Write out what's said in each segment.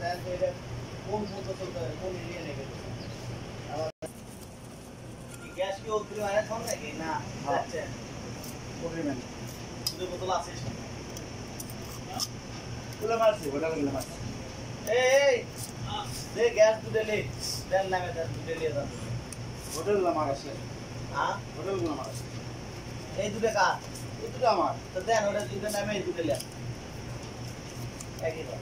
দেন এটা কোন মতো কোন এরিয়া নেবে গ্যাস কি অগ্রিম আয়া নাকি না দুটো বোতল আছে তুলে মারছি এই দে গ্যাস দুটো দেন নামে দেন দুটো হোটেলগুলো আমার আছে হ্যাঁ হোটেলগুলো আমার আছে এই দুটো কার? এই দুটো আমার। তো দেন, ওটা দুটো নামে এই দুটো লে একই দাম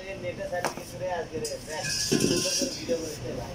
এই নেটে সার্টিফিকেট করে আজকে রে দেখ সুন্দর করে ভিডিও করেছে ভাই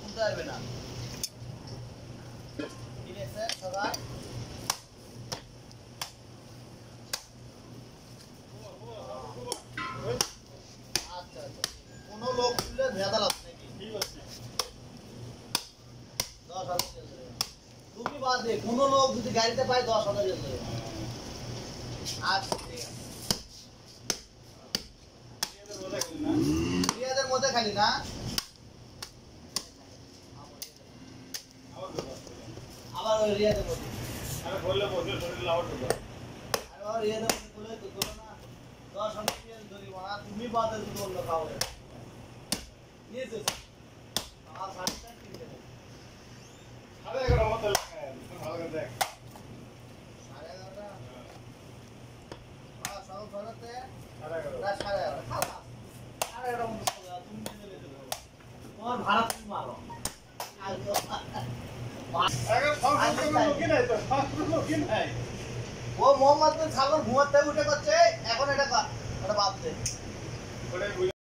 তুলতে পারবে না। আচ্ছা আচ্ছা। কোনো লোক হাজার তুমি বাদ কোনো লোক যদি গাড়িতে পায় দশ হাজার। আচ্ছা ঠিক আছে। মধ্যে খালি না? তুমি বাদে যদি অন্য নিয়েছো আমার সার্টিফিকেট কিনতে সাড়ে এগারোটা আর সকাল ছটাতে রাত সাড়ে এগারোটা খালা সাড়ে এগারোটার মধ্যে চলে যাও, তুমি তোমার ভাড়া ও মোহাম্মদ সাগর ঘুমাতে উঠে করছে এখন এটা এটা বাদ দে।